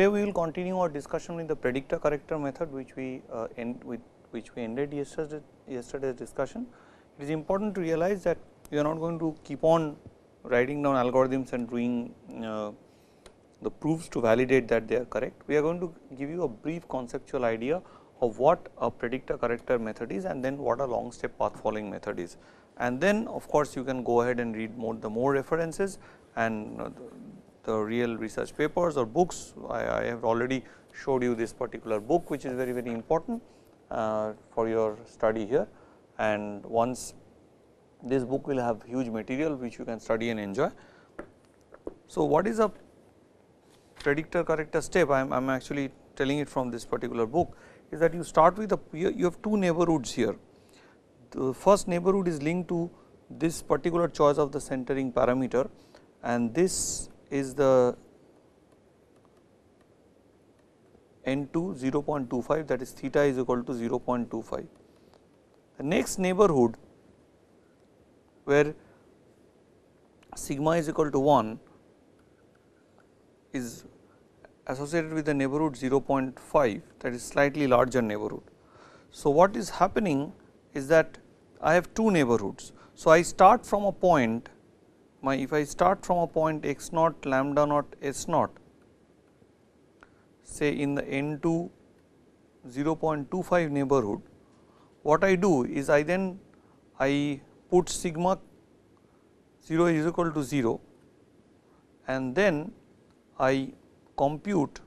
Today we will continue our discussion with the predictor corrector method which we uh, end with which we ended yesterday yesterday's discussion. It is important to realize that we are not going to keep on writing down algorithms and doing uh, the proofs to validate that they are correct. We are going to give you a brief conceptual idea of what a predictor corrector method is and then what a long step path following method is. And then of course, you can go ahead and read more the more references and uh, the, real research papers or books. I, I, have already showed you this particular book which is very very important uh, for your study here and once this book will have huge material which you can study and enjoy. So, what is a predictor corrector step I am actually telling it from this particular book is that you start with a you have two neighborhoods here. The first neighborhood is linked to this particular choice of the centering parameter and this is the n2 0.25 that is theta is equal to 0.25. The next neighborhood where sigma is equal to 1 is associated with the neighborhood 0.5 that is slightly larger neighborhood. So, what is happening is that I have two neighborhoods. So, I start from a point my if I start from a point x naught lambda naught s naught say in the n 2 0.25 neighborhood what I do is I then I put sigma 0 is equal to 0 and then I compute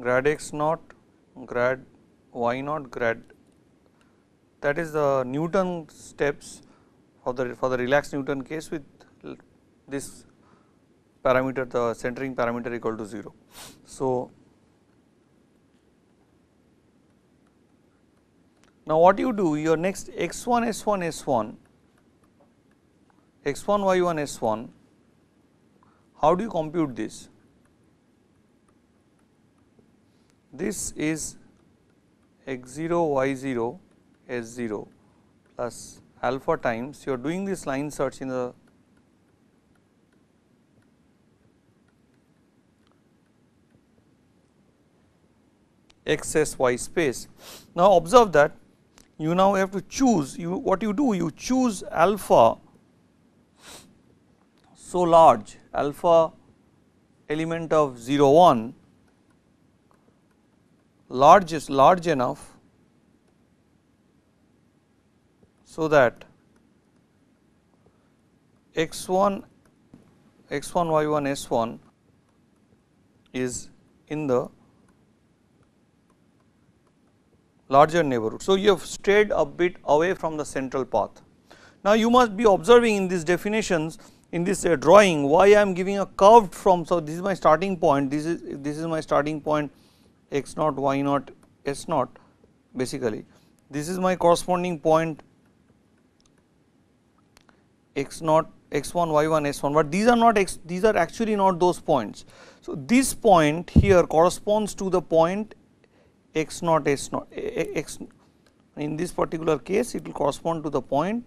grad x naught, grad y naught, grad that is the Newton steps for the for the relaxed Newton case with this parameter the centering parameter equal to 0. So, now what you do your next x1 s1 s1 x1 y1 s1 how do you compute this this is x0 y0 S0 plus alpha times you are doing this line search in the XSY space. Now observe that you now have to choose you what you do you choose alpha so large alpha element of 0 1 large is large enough so that x1 x1 y1 s1 is in the larger neighborhood. So, you have strayed a bit away from the central path. Now, you must be observing in these definitions in this uh, drawing why I am giving a curved from. So, this is my starting point this is this is my starting point x naught y naught s naught basically this is my corresponding point x naught x1 y1 s1 but these are not x these are actually not those points. So, this point here corresponds to the point x naught s naught x in this particular case it will correspond to the point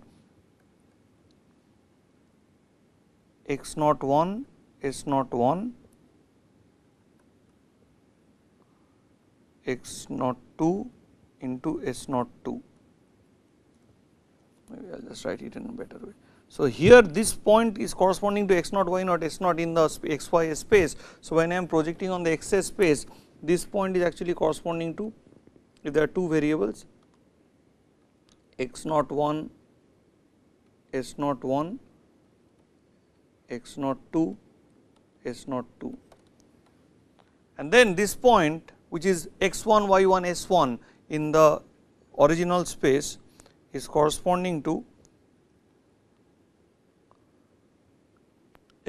x naught 1 s naught 1 x naught 2 into s naught 2 maybe I will just write it in a better way. So, here this point is corresponding to x naught y naught s naught in the x y space. So, when I am projecting on the x space this point is actually corresponding to if there are two variables x naught 1 s naught 1 x naught 2 s naught 2 and then this point which is x 1 y 1 s 1 in the original space is corresponding to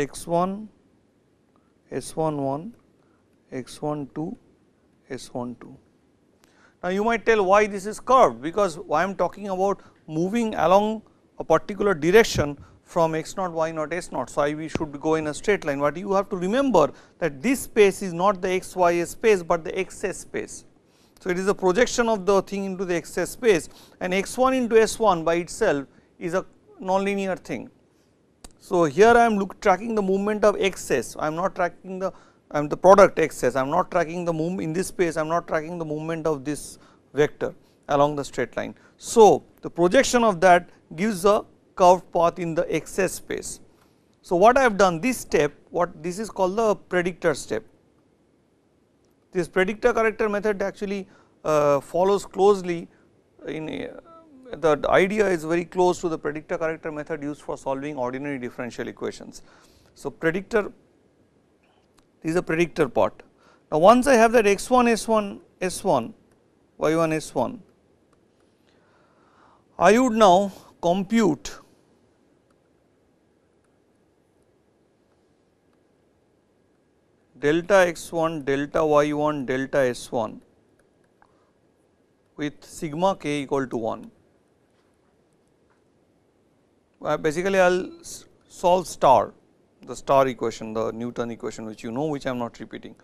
x 1 s 1 1 x1 to s1 2. Now, you might tell why this is curved because I am talking about moving along a particular direction from x naught y naught s naught. So, I we should go in a straight line, but you have to remember that this space is not the x y space, but the x s space. So, it is a projection of the thing into the x s space and x 1 into s 1 by itself is a nonlinear thing. So, here I am look tracking the movement of x s, I am not tracking the I am the product x s, I am not tracking the movement in this space, I am not tracking the movement of this vector along the straight line. So, the projection of that gives a curved path in the x s space. So, what I have done this step, what this is called the predictor step. This predictor corrector method actually uh, follows closely in uh, the idea is very close to the predictor corrector method used for solving ordinary differential equations. So, predictor this is a predictor part. Now, once I have that x1 s1 s1 y1 s1 I would now compute delta x1 delta y1 delta s1 with sigma k equal to 1. Uh, basically, I will solve star the star equation the Newton equation which you know which I am not repeating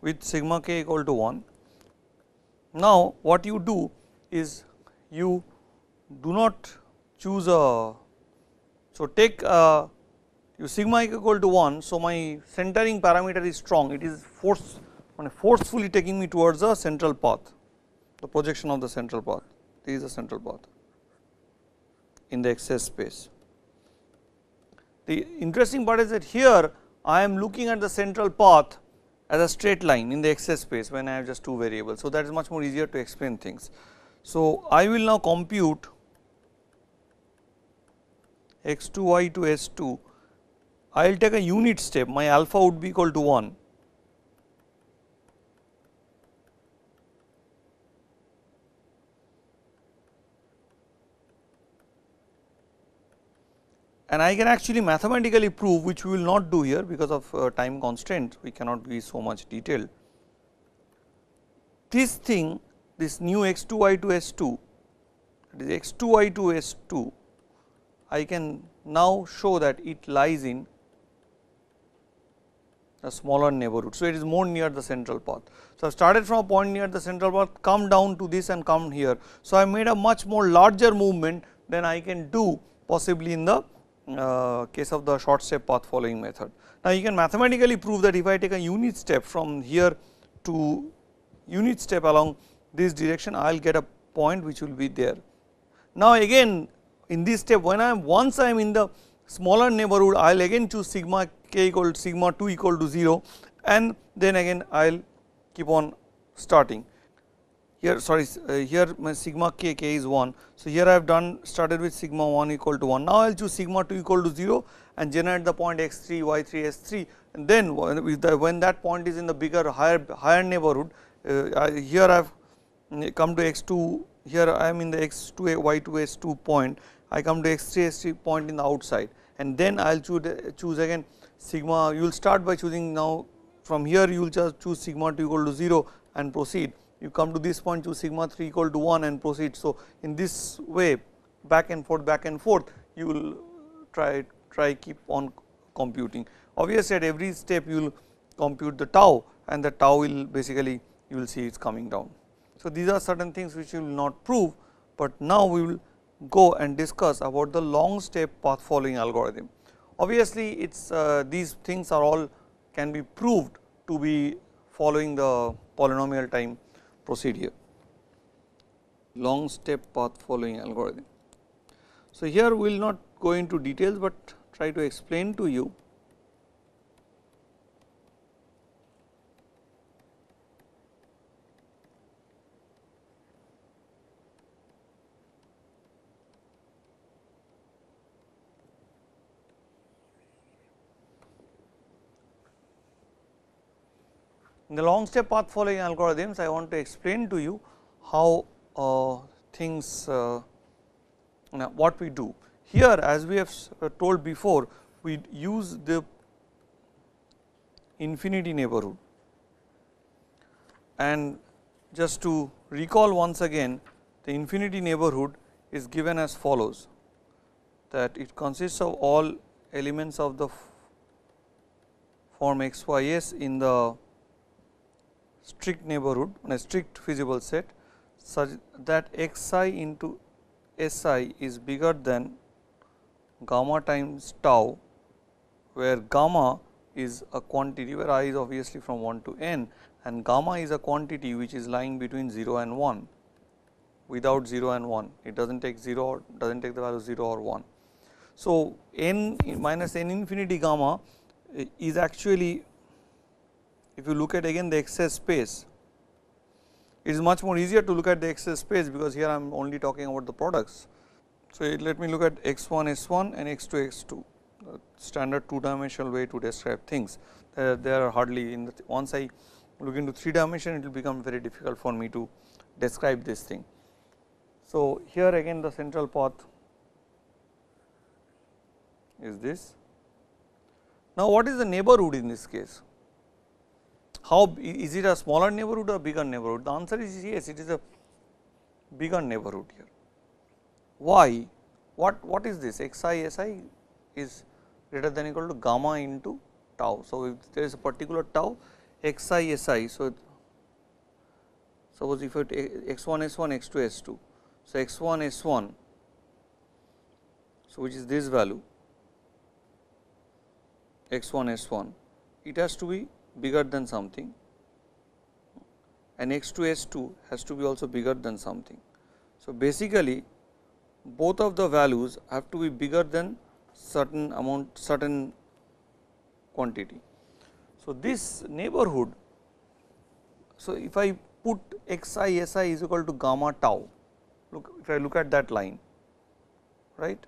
with sigma k equal to 1. Now, what you do is you do not choose a so take a you sigma equal to 1. So, my centering parameter is strong it is force forcefully taking me towards the central path the projection of the central path this is the central path in the x s space. The interesting part is that here I am looking at the central path as a straight line in the x s space when I have just two variables. So, that is much more easier to explain things. So, I will now compute x 2 y to s 2 I will take a unit step my alpha would be equal to 1 and I can actually mathematically prove which we will not do here because of uh, time constraint we cannot be so much detailed. This thing this new x 2 y to s 2 that is x 2 y to s 2 I can now show that it lies in a smaller neighborhood. So, it is more near the central path. So, I started from a point near the central path come down to this and come here. So, I made a much more larger movement than I can do possibly in the uh, case of the short step path following method. Now, you can mathematically prove that if I take a unit step from here to unit step along this direction I will get a point which will be there. Now, again in this step when I am once I am in the smaller neighborhood I will again choose sigma k equal to sigma 2 equal to 0 and then again I will keep on starting here sorry uh, here my sigma k k is 1. So, here I have done started with sigma 1 equal to 1 now I will choose sigma 2 equal to 0 and generate the point x 3 y 3 s 3 and then when that point is in the bigger higher higher neighborhood uh, here I have mm, come to x 2 here I am in the x 2 y 2 s 2 point. I come to x 3 s 3 point in the outside. And then I will choose, choose again sigma. You will start by choosing now from here you will just choose sigma 2 equal to 0 and proceed you come to this point choose sigma 3 equal to 1 and proceed. So, in this way back and forth back and forth you will try try keep on computing. Obviously, at every step you will compute the tau and the tau will basically you will see it is coming down. So, these are certain things which we will not prove, but now we will go and discuss about the long step path following algorithm. Obviously, it is uh, these things are all can be proved to be following the polynomial time procedure long step path following algorithm. So, here we will not go into details, but try to explain to you In the long step path following algorithms, I want to explain to you how uh, things uh, what we do. Here as we have uh, told before, we use the infinity neighborhood. And just to recall once again the infinity neighborhood is given as follows that it consists of all elements of the form x y s in the strict neighborhood on a strict feasible set such that x i into s i is bigger than gamma times tau where gamma is a quantity where i is obviously from 1 to n and gamma is a quantity which is lying between 0 and 1 without 0 and 1 it does not take 0 or does not take the value 0 or 1. So, n minus n infinity gamma eh, is actually if you look at again the x s space it is much more easier to look at the x s space because here I am only talking about the products. So, let me look at x 1 s 1 and x 2 x 2 standard two dimensional way to describe things uh, they are hardly in the once I look into 3 dimension it will become very difficult for me to describe this thing. So, here again the central path is this. Now, what is the neighborhood in this case? How is it a smaller neighborhood or bigger neighborhood? The answer is yes, it is a bigger neighborhood here. Why? What what is this? Xi Si is greater than equal to gamma into tau. So, if there is a particular tau xi si. So, suppose if it x 1 s 1 x 2 s 2. So, x 1 s 1 so which is this value x 1 s 1 it has to be bigger than something and x 2 s 2 has to be also bigger than something. So, basically both of the values have to be bigger than certain amount certain quantity. So, this neighborhood, so if I put x i s i is equal to gamma tau, look if I look at that line, right.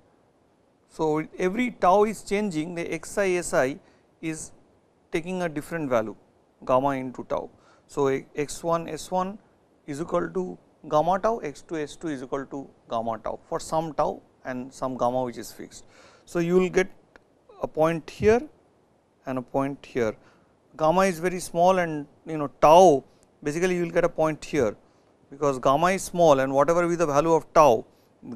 So, every tau is changing the x i s i is taking a different value gamma into tau. So, x 1 s 1 is equal to gamma tau, x 2 s 2 is equal to gamma tau for some tau and some gamma which is fixed. So, you will get a point here and a point here gamma is very small and you know tau basically you will get a point here because gamma is small and whatever be the value of tau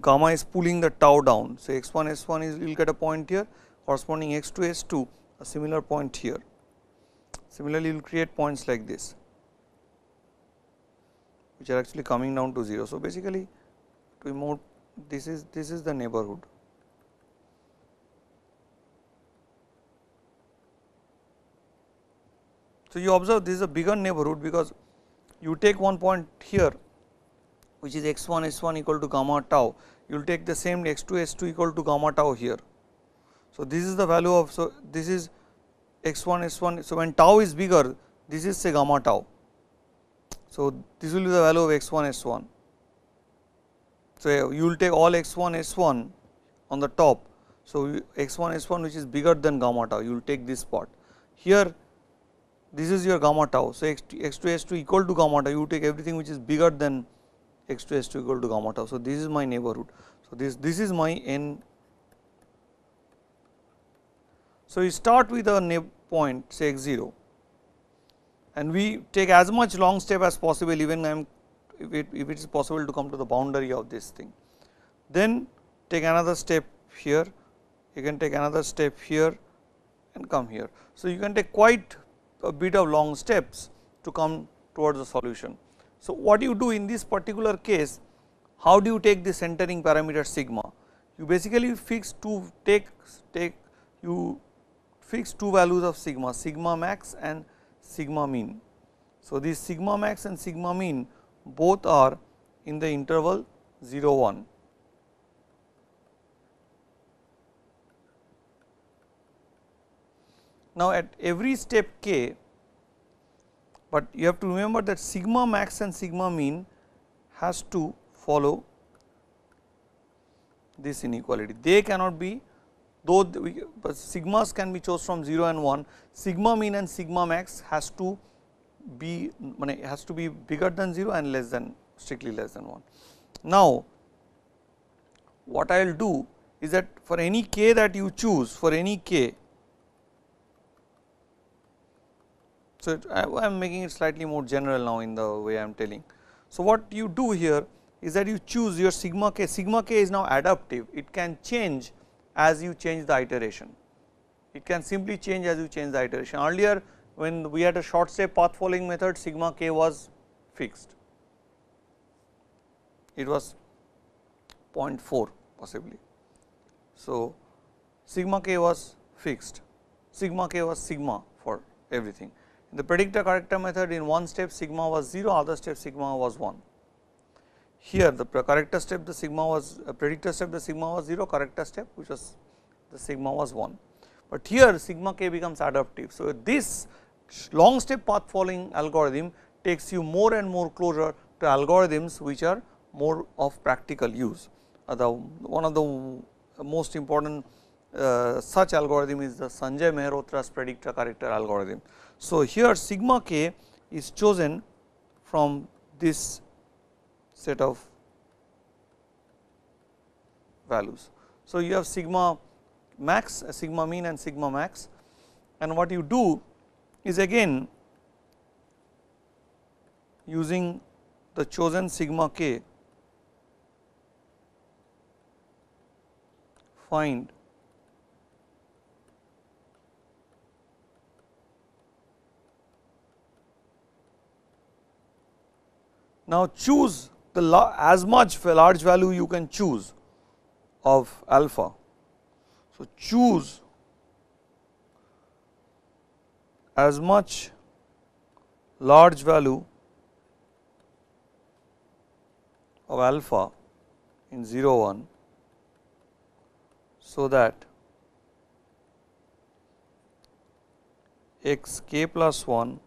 gamma is pulling the tau down. So, x 1 s 1 is you will get a point here corresponding x 2 s 2 a similar point here. Similarly, you will create points like this which are actually coming down to 0. So, basically to be more this is this is the neighborhood So, you observe this is a bigger neighborhood because you take one point here which is x 1 s 1 equal to gamma tau, you will take the same x 2 s 2 equal to gamma tau here. So, this is the value of, so this is x 1 s 1, so when tau is bigger this is say gamma tau. So, this will be the value of x 1 s 1. So, you will take all x 1 s 1 on the top. So, x 1 s 1 which is bigger than gamma tau you will take this part. Here this is your gamma tau. So, x, x 2 s 2 equal to gamma tau you take everything which is bigger than x 2 s 2 equal to gamma tau. So, this is my neighborhood. So, this, this is my n. So, you start with a point say x 0 and we take as much long step as possible even I am if it, if it is possible to come to the boundary of this thing. Then take another step here, you can take another step here and come here. So, you can take quite a bit of long steps to come towards the solution. So, what you do in this particular case, how do you take the centering parameter sigma? You basically fix two take take you fix two values of sigma, sigma max and sigma mean. So, this sigma max and sigma mean both are in the interval 0 1. Now, at every step k, but you have to remember that sigma max and sigma mean has to follow this inequality. They cannot be though we, sigmas can be chose from 0 and 1, sigma mean and sigma max has to be has to be bigger than 0 and less than strictly less than 1. Now, what I will do is that for any k that you choose for any k So, I am making it slightly more general now in the way I am telling. So, what you do here is that you choose your sigma k, sigma k is now adaptive, it can change as you change the iteration. It can simply change as you change the iteration. Earlier when we had a short step path following method sigma k was fixed, it was 0.4 possibly. So, sigma k was fixed, sigma k was sigma for everything. In the predictor corrector method in one step sigma was 0, other step sigma was 1. Here the corrector step the sigma was uh, predictor step the sigma was 0, corrector step which was the sigma was 1. But here sigma k becomes adaptive. So, this long step path following algorithm takes you more and more closer to algorithms which are more of practical use. Uh, the one of the most important uh, such algorithm is the Sanjay Mehrotra's predictor corrector algorithm. So, here sigma k is chosen from this set of values. So, you have sigma max, uh, sigma mean and sigma max and what you do is again using the chosen sigma k find Now, choose the as much for large value you can choose of alpha. So, choose as much large value of alpha in 0 1 so that x k plus 1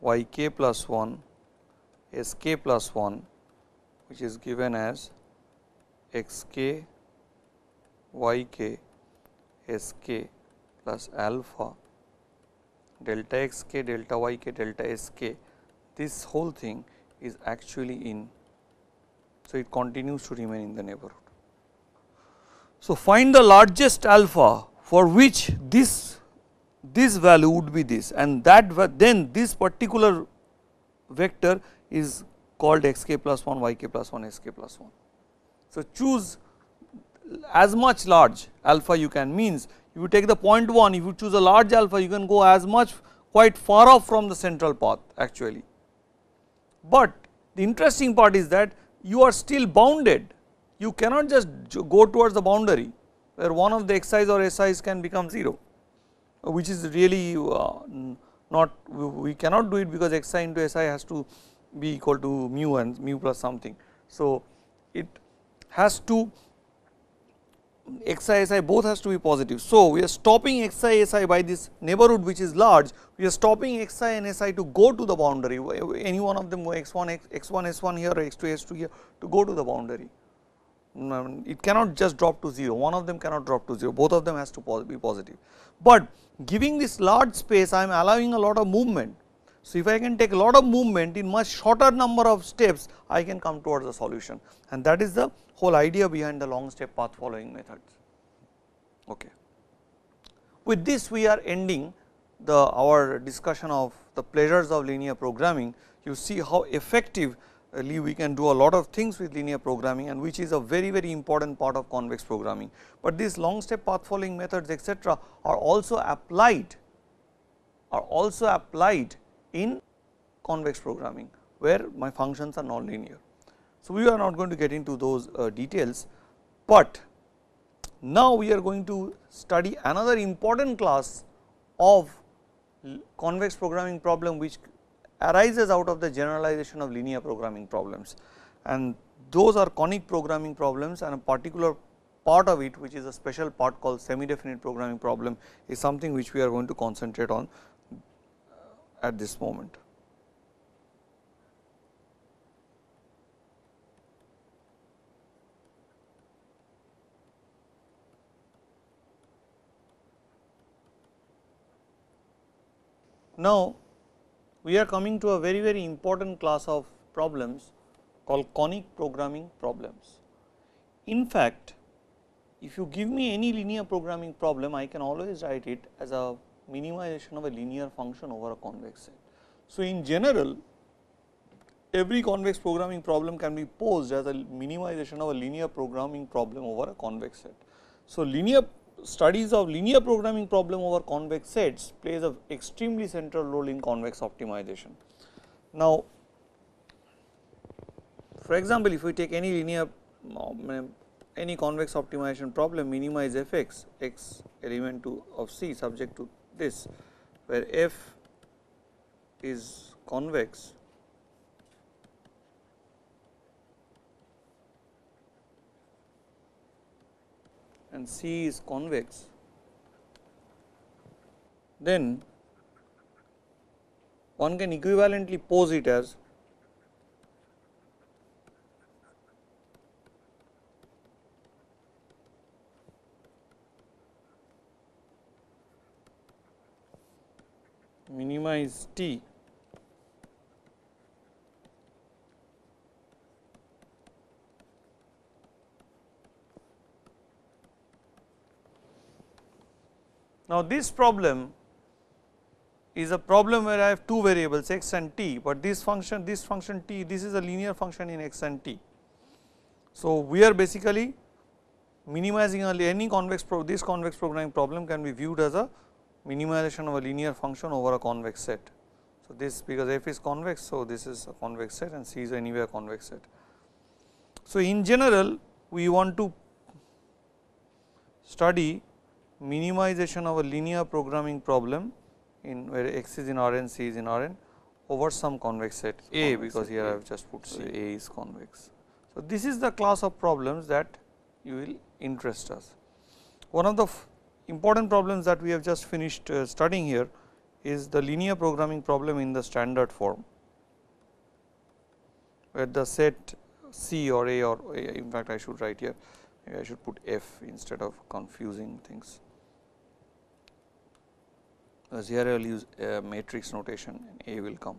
y k plus 1 s k plus 1 which is given as x k y k s k plus alpha delta x k delta y k delta s k this whole thing is actually in. So, it continues to remain in the neighborhood. So, find the largest alpha for which this this value would be this and that then this particular vector is called x k plus 1 y k plus 1 s k plus 1. So, choose as much large alpha you can means if you take the point 1 if you choose a large alpha you can go as much quite far off from the central path actually. But the interesting part is that you are still bounded you cannot just go towards the boundary where one of the x xi's or s si's can become 0 which is really uh, not we cannot do it because xi into si has to be equal to mu and mu plus something. So, it has to xi si both has to be positive. So, we are stopping xi si by this neighborhood which is large, we are stopping xi and si to go to the boundary, any one of them x1, x1 s1 here or x2 s2 here to go to the boundary. It cannot just drop to 0, one of them cannot drop to 0, both of them has to be positive. But giving this large space I am allowing a lot of movement so, if I can take a lot of movement in much shorter number of steps, I can come towards the solution and that is the whole idea behind the long step path following methods. Okay. With this we are ending the our discussion of the pleasures of linear programming. You see how effectively uh, we can do a lot of things with linear programming and which is a very very important part of convex programming. But these long step path following methods etc., are also applied are also applied in convex programming where my functions are nonlinear. So, we are not going to get into those uh, details, but now we are going to study another important class of convex programming problem which arises out of the generalization of linear programming problems and those are conic programming problems and a particular part of it which is a special part called semi definite programming problem is something which we are going to concentrate on at this moment. Now, we are coming to a very very important class of problems called conic programming problems. In fact, if you give me any linear programming problem, I can always write it as a minimization of a linear function over a convex set. So, in general every convex programming problem can be posed as a minimization of a linear programming problem over a convex set. So, linear studies of linear programming problem over convex sets plays a extremely central role in convex optimization. Now, for example, if we take any linear um, any convex optimization problem minimize f x x element to of C subject to this where f is convex and C is convex, then one can equivalently pose it as minimize T Now, this problem is a problem where I have two variables x and t, but this function this function t this is a linear function in x and t. So, we are basically minimizing any convex this convex programming problem can be viewed as a minimization of a linear function over a convex set. So, this because f is convex. So, this is a convex set and C is anywhere convex set. So, in general we want to study minimization of a linear programming problem in where x is in Rn, C is in Rn over some convex set A because here I have just put say A is convex. So, this is the class of problems that you will interest us. One of the important problems that we have just finished uh, studying here is the linear programming problem in the standard form, where the set C or A or A, in fact, I should write here I should put F instead of confusing things because here I will use matrix notation and A will come.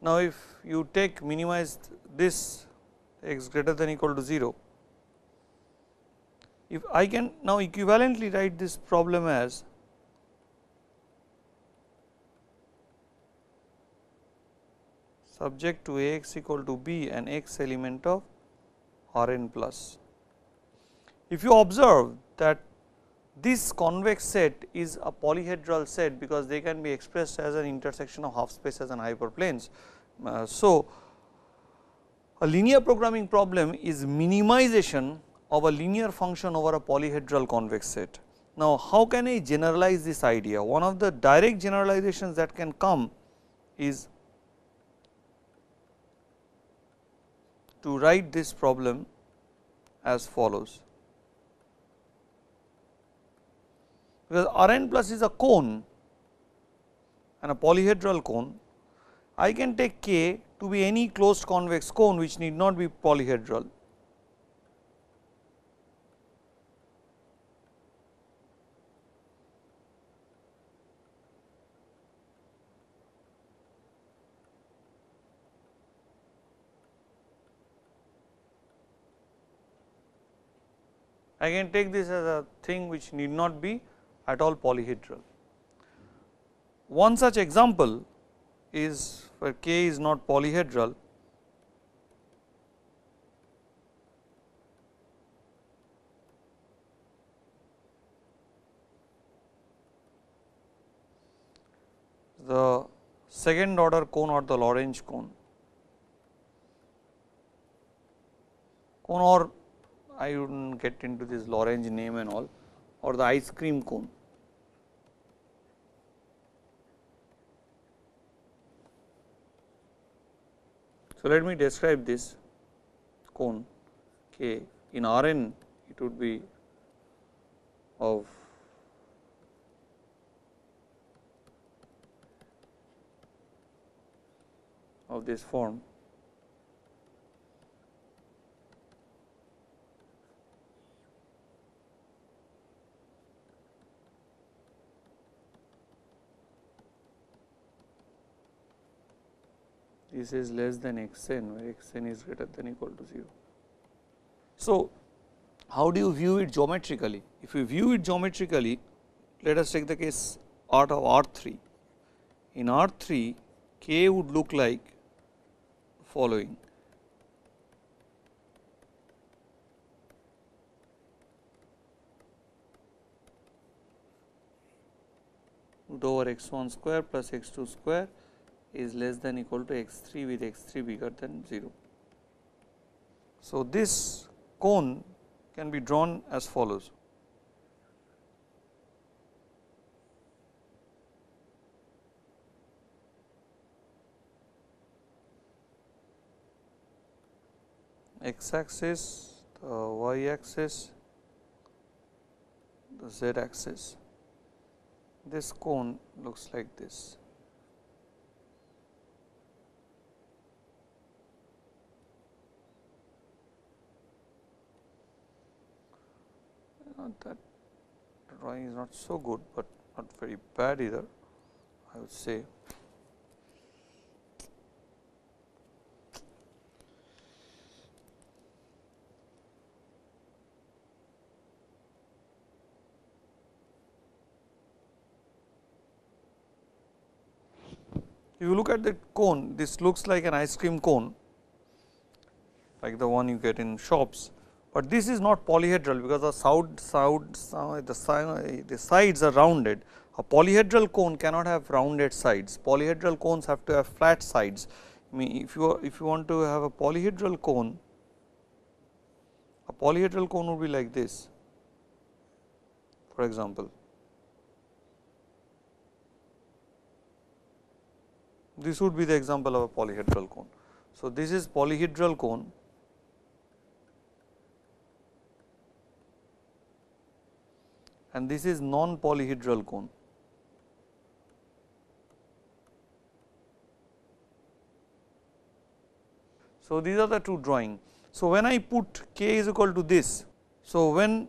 Now, if you take minimized this x greater than equal to 0, if I can now equivalently write this problem as subject to A x equal to b and x element of R n plus. If you observe that this convex set is a polyhedral set because they can be expressed as an intersection of half spaces and hyperplanes. Uh, so, a linear programming problem is minimization of a linear function over a polyhedral convex set. Now, how can I generalize this idea? One of the direct generalizations that can come is to write this problem as follows. Because R n plus is a cone and a polyhedral cone, I can take k to be any closed convex cone which need not be polyhedral. I can take this as a thing which need not be at all polyhedral. One such example is where K is not polyhedral the second order cone or the Lorentz cone. Cone or I would not get into this Lorentz name and all or the ice cream cone. So, let me describe this cone. K in R n it would be of of this form this is less than x n where x n is greater than equal to 0. So, how do you view it geometrically? If you view it geometrically, let us take the case out of R 3. In R 3, K would look like following. root over x 1 square plus x 2 square is less than equal to x 3 with x 3 bigger than 0. So, this cone can be drawn as follows. x axis, the y axis, the z axis. This cone looks like this. Not that drawing is not so good, but not very bad either I would say. If you look at the cone, this looks like an ice cream cone like the one you get in shops, but this is not polyhedral because the side, side, the, the sides are rounded. A polyhedral cone cannot have rounded sides, polyhedral cones have to have flat sides. I mean if you if you want to have a polyhedral cone, a polyhedral cone would be like this for example. This would be the example of a polyhedral cone. So, this is polyhedral cone and this is non polyhedral cone. So, these are the two drawing. So, when I put k is equal to this, so when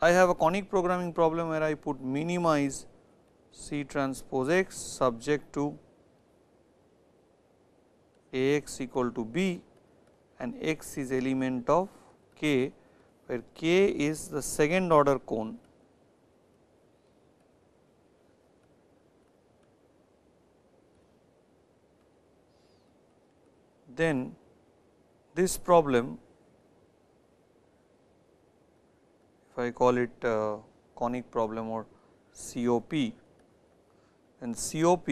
I have a conic programming problem where I put minimize C transpose x subject to a x equal to b and x is element of k where k is the second order cone then this problem if I call it uh, conic problem or COP and COP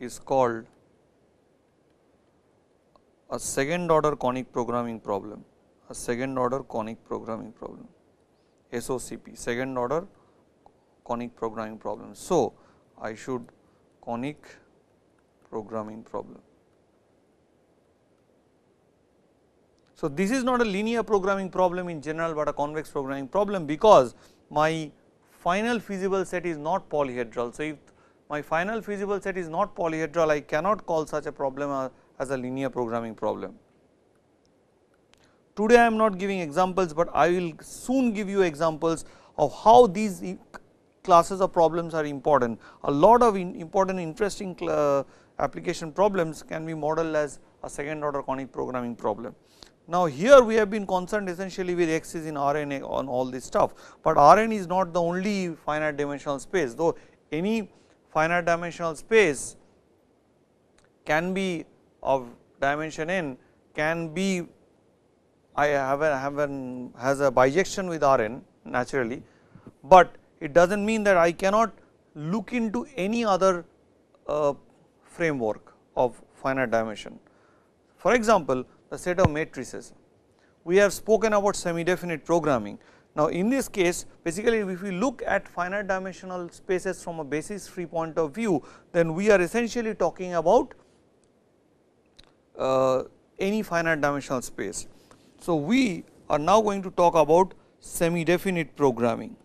is called a second order conic programming problem, a second order conic programming problem, SOCP, second order conic programming problem. So, I should conic programming problem. So, this is not a linear programming problem in general, but a convex programming problem because my final feasible set is not polyhedral. So, if my final feasible set is not polyhedral, I cannot call such a problem as a linear programming problem. Today I am not giving examples, but I will soon give you examples of how these classes of problems are important. A lot of important interesting uh, application problems can be modeled as a second order conic programming problem. Now here we have been concerned essentially with x is in Rn on all this stuff, but Rn is not the only finite dimensional space though any finite dimensional space can be of dimension n can be I have a, have an has a bijection with Rn naturally, but it does not mean that I cannot look into any other uh, framework of finite dimension. For example, the set of matrices, we have spoken about semi definite programming. Now, in this case basically if we look at finite dimensional spaces from a basis free point of view, then we are essentially talking about uh, any finite dimensional space. So, we are now going to talk about semi definite programming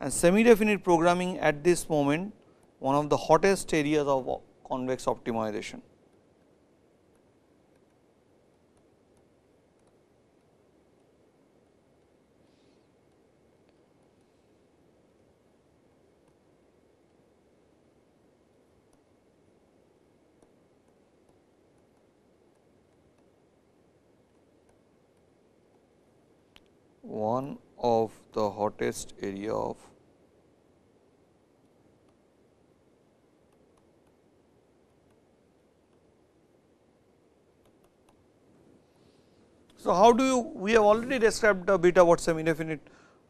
and semi definite programming at this moment one of the hottest areas of convex optimization. one of the hottest area of So, how do you we have already described a bit about semi definite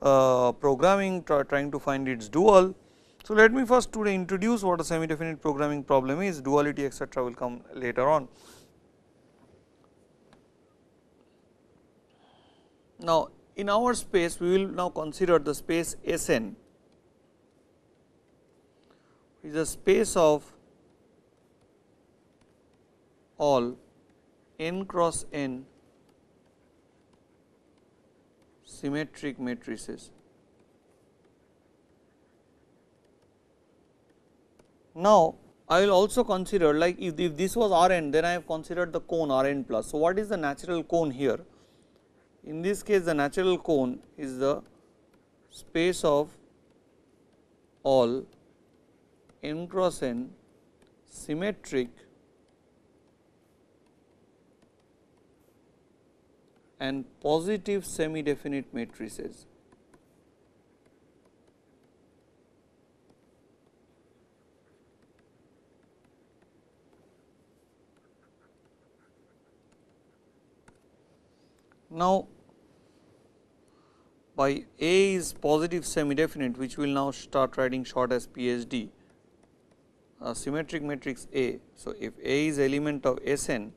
uh, programming try, trying to find its dual. So, let me first today introduce what a semi definite programming problem is duality etc., will come later on. Now, in our space we will now consider the space S n is a space of all n cross n symmetric matrices. Now, I will also consider like if, if this was R n then I have considered the cone R n plus. So, what is the natural cone here? In this case the natural cone is the space of all n cross n symmetric and positive semi definite matrices. Now, by A is positive semi definite which we will now start writing short as PSD a symmetric matrix A. So, if A is element of Sn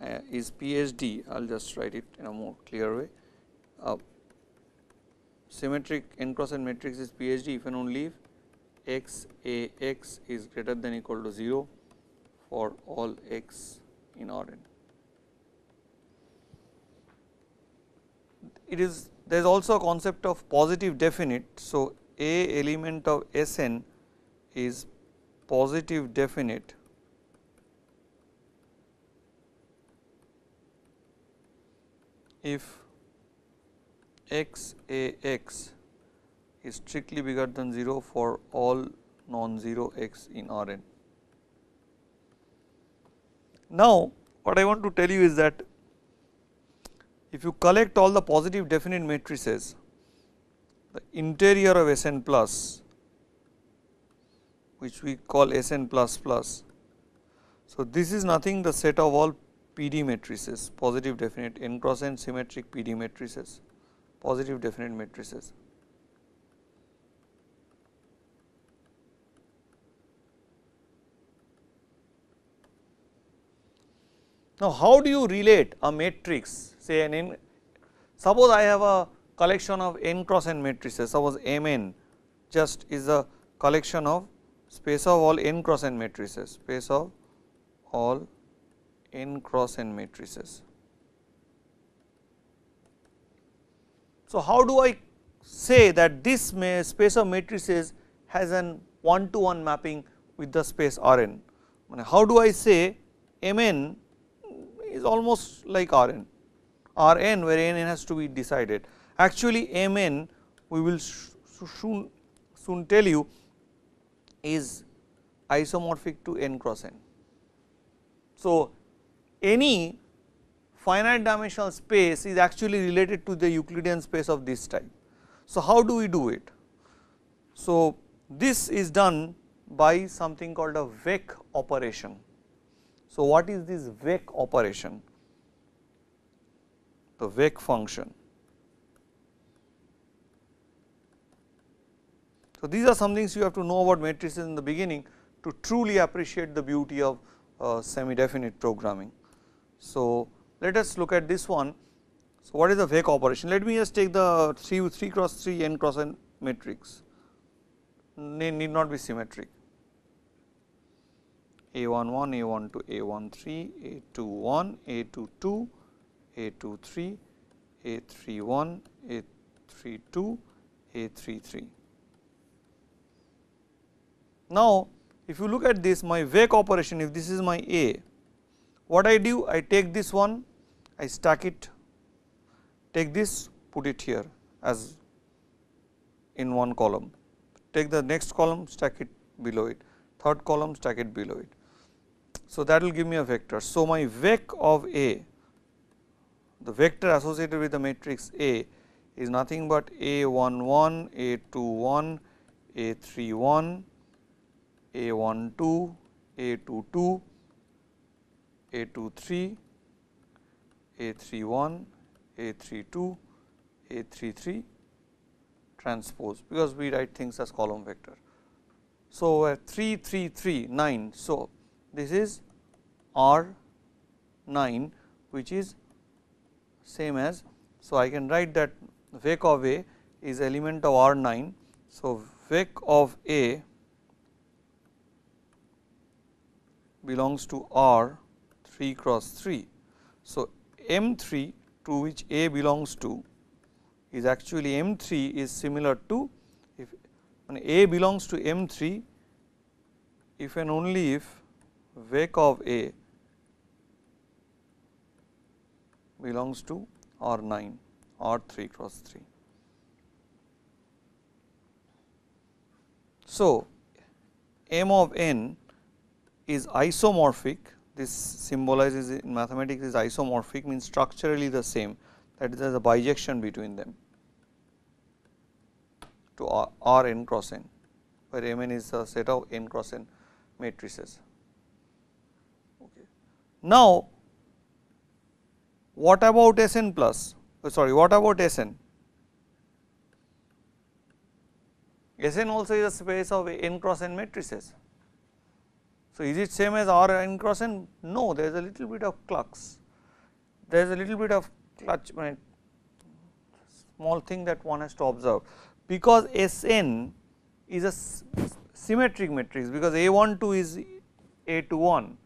uh, is PSD, I will just write it in a more clear way. Uh, symmetric n cross n matrix is PSD if and only if x a x is greater than equal to 0 for all x in Rn. It is there is also a concept of positive definite. So, a element of Sn is positive definite if x a x is strictly bigger than 0 for all non-zero x in R n. Now, what I want to tell you is that if you collect all the positive definite matrices, the interior of S n plus which we call S n plus plus. So, this is nothing the set of all PD matrices positive definite n cross n symmetric PD matrices positive definite matrices. Now, how do you relate a matrix say an n suppose I have a collection of n cross n matrices suppose M n just is a collection of space of all n cross n matrices space of all n cross n matrices. So, how do I say that this space of matrices has an one to one mapping with the space R n? How do I say M n is almost like R n, R n where n has to be decided. Actually, M n we will soon, soon tell you is isomorphic to n cross n. So, any finite dimensional space is actually related to the Euclidean space of this type. So, how do we do it? So, this is done by something called a Vec operation. So, what is this Vec operation? The Vec function. So, these are some things you have to know about matrices in the beginning to truly appreciate the beauty of uh, semi definite programming. So, let us look at this one. So, what is the Vec operation? Let me just take the 3, 3 cross 3 n cross n matrix need not be symmetric a 1 1 a 1 2 a 1 3 a 2 1 a 2 2 a 2 3 a 3 1 a 3 2 a 3 3. Now, if you look at this my Vec operation if this is my a what I do? I take this one, I stack it, take this, put it here as in one column, take the next column, stack it below it, third column, stack it below it. So, that will give me a vector. So, my vec of A, the vector associated with the matrix A is nothing but A 1 1, A 2 1, A 3 1, A 1 2, A 2 2, A 2 3, A 3 1, A 3 2, A 3 3 transpose because we write things as column vector. So, 3 3 3 9. So, this is R 9 which is same as. So, I can write that vec of A is element of R 9. So, vec of A belongs to R 3 cross 3. So, M 3 to which A belongs to is actually M 3 is similar to if A belongs to M 3 if and only if vec of A belongs to R 9 or 3 cross 3. So, M of n is isomorphic this symbolizes in mathematics is isomorphic means structurally the same that is there is a bijection between them to R, R n cross n where M n is a set of n cross n matrices. Now, what about S n plus? Oh, sorry, what about S n? S n also is a space of n cross n matrices. So, is it same as R n cross n? No, there is a little bit of clux. There is a little bit of clutch, small thing that one has to observe, because S n is a symmetric matrix, because A 1 2 is A 2 1,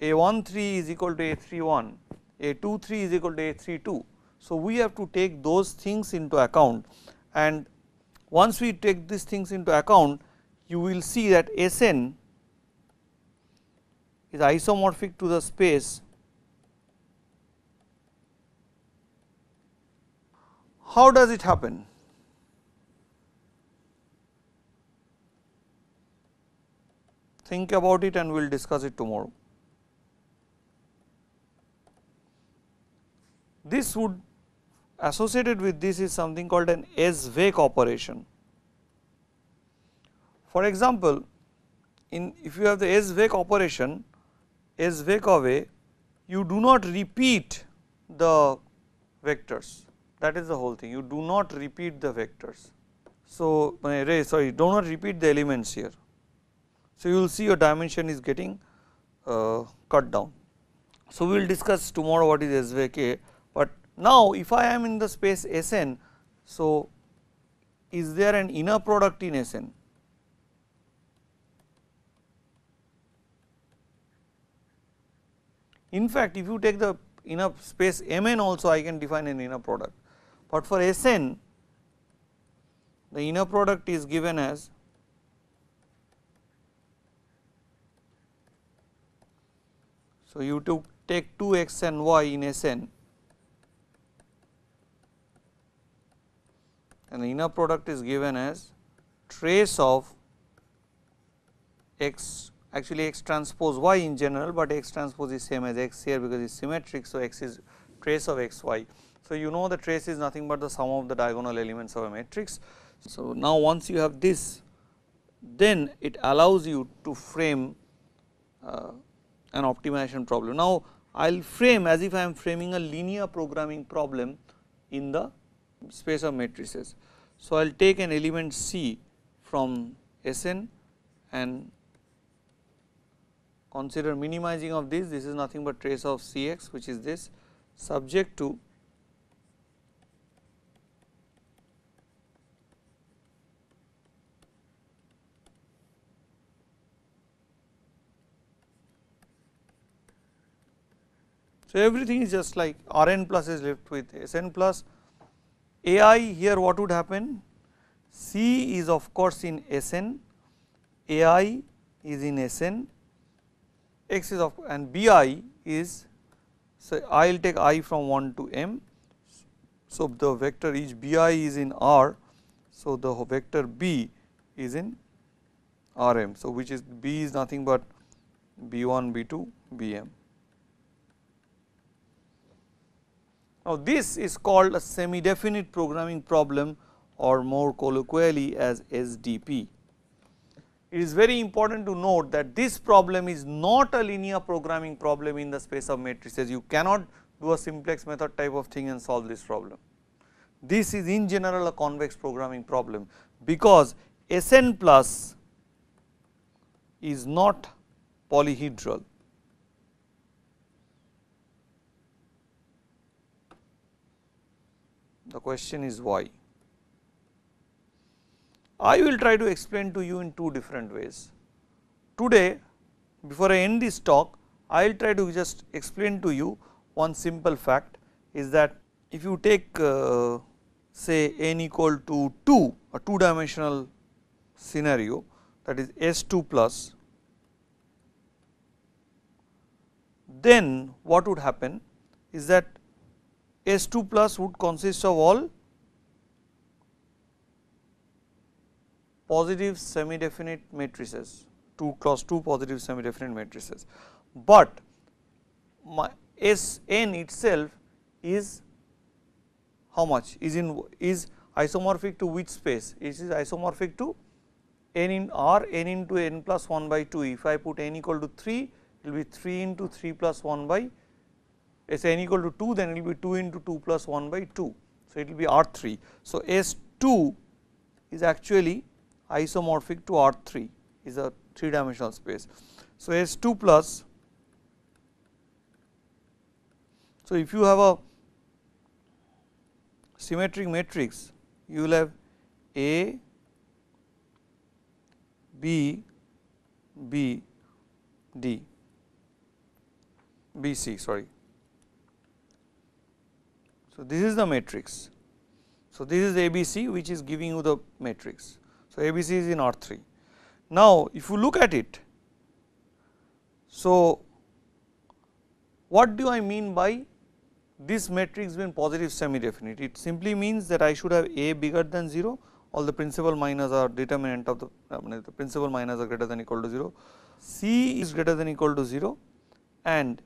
A 1 3 is equal to A 3 1, A 2 3 is equal to A 3 2. So, we have to take those things into account and once we take these things into account, you will see that S n is isomorphic to the space. How does it happen? Think about it and we will discuss it tomorrow. This would associated with this is something called an SVEC operation. For example, in if you have the SVEC operation, SVEC of A, you do not repeat the vectors that is the whole thing you do not repeat the vectors. So, array sorry do not repeat the elements here. So, you will see your dimension is getting uh, cut down. So, we will discuss tomorrow what is but now, if I am in the space S n, so is there an inner product in S n? In fact, if you take the inner space M n also I can define an inner product, but for S n the inner product is given as so you take 2 x and y in S and the inner product is given as trace of x actually x transpose y in general, but x transpose is same as x here because it is symmetric. So, x is trace of x y. So, you know the trace is nothing but the sum of the diagonal elements of a matrix. So, now once you have this then it allows you to frame uh, an optimization problem. Now, I will frame as if I am framing a linear programming problem in the space of matrices. So, I will take an element C from S n and consider minimizing of this, this is nothing but trace of C x which is this subject to So, everything is just like R n plus is left with S n plus A i here what would happen? C is of course in S n, A i is in S n, x is of and B i is so I will take i from 1 to m. So, the vector each B i is in R. So, the vector B is in R m. So, which is B is nothing but B 1 B 2 B m. Now, this is called a semi definite programming problem or more colloquially as SDP. It is very important to note that this problem is not a linear programming problem in the space of matrices. You cannot do a simplex method type of thing and solve this problem. This is in general a convex programming problem because Sn plus is not polyhedral. The question is why. I will try to explain to you in two different ways. Today before I end this talk I will try to just explain to you one simple fact is that if you take uh, say n equal to 2 a 2 dimensional scenario that is S2 plus then what would happen is that S2 plus would consist of all positive semi definite matrices 2 cross 2 positive semi definite matrices, but my S n itself is how much? Is in is isomorphic to which space? It is isomorphic to n in r n into n plus 1 by 2 if I put n equal to 3 it will be 3 into 3 plus 1 by S n equal to 2 then it will be 2 into 2 plus 1 by 2. So, it will be R 3. So, S 2 is actually isomorphic to R 3 is a 3 dimensional space. So, S 2 plus. So, if you have a symmetric matrix you will have A, B, B, D, B C sorry. So, this is the matrix. So, this is A B C which is giving you the matrix. So, ABC is in R3. Now, if you look at it, so what do I mean by this matrix being positive semi definite? It simply means that I should have A bigger than 0, all the principal minors are determinant of the, I mean the principal minors are greater than equal to 0, C is greater than equal to 0 and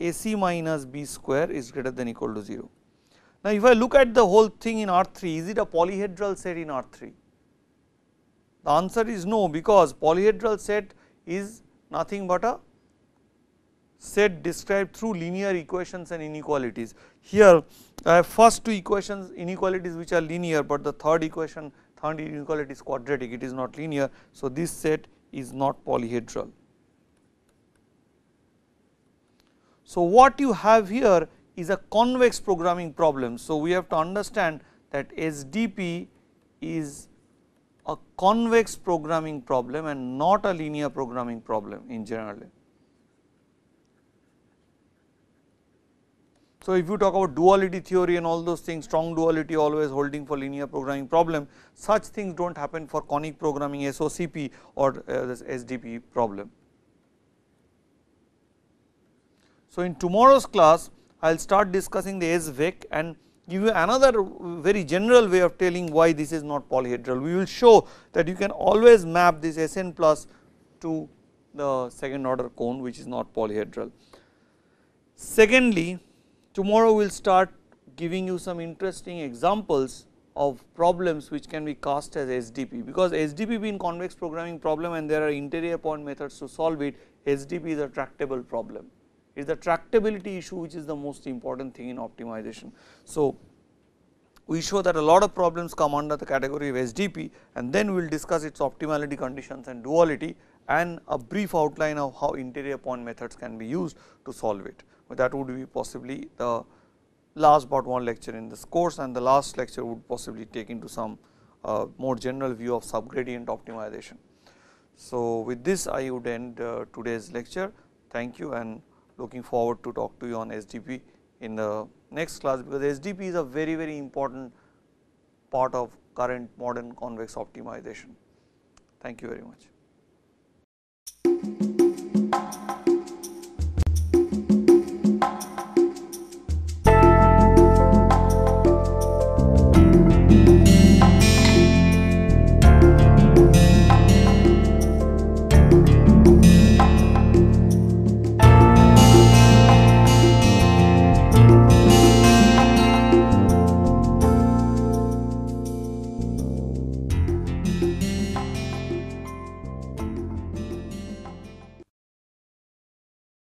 AC minus B square is greater than equal to 0. Now, if I look at the whole thing in R3, is it a polyhedral set in R3? The answer is no because polyhedral set is nothing but a set described through linear equations and inequalities. Here I have first two equations inequalities which are linear, but the third equation third inequality is quadratic it is not linear. So, this set is not polyhedral. So, what you have here is a convex programming problem. So, we have to understand that SDP is a convex programming problem and not a linear programming problem in general. So, if you talk about duality theory and all those things strong duality always holding for linear programming problem such things do not happen for conic programming SOCP or uh, this SDP problem. So, in tomorrow's class I will start discussing the SVEC and give you another very general way of telling why this is not polyhedral. We will show that you can always map this Sn plus to the second order cone which is not polyhedral. Secondly, tomorrow we will start giving you some interesting examples of problems which can be cast as SDP because SDP being convex programming problem and there are interior point methods to solve it SDP is a tractable problem is the tractability issue which is the most important thing in optimization. So, we show that a lot of problems come under the category of SDP and then we will discuss its optimality conditions and duality and a brief outline of how interior point methods can be used to solve it. But that would be possibly the last but one lecture in this course and the last lecture would possibly take into some uh, more general view of subgradient optimization. So, with this I would end uh, today's lecture. Thank you and looking forward to talk to you on SDP in the next class because SDP is a very very important part of current modern convex optimization. Thank you very much.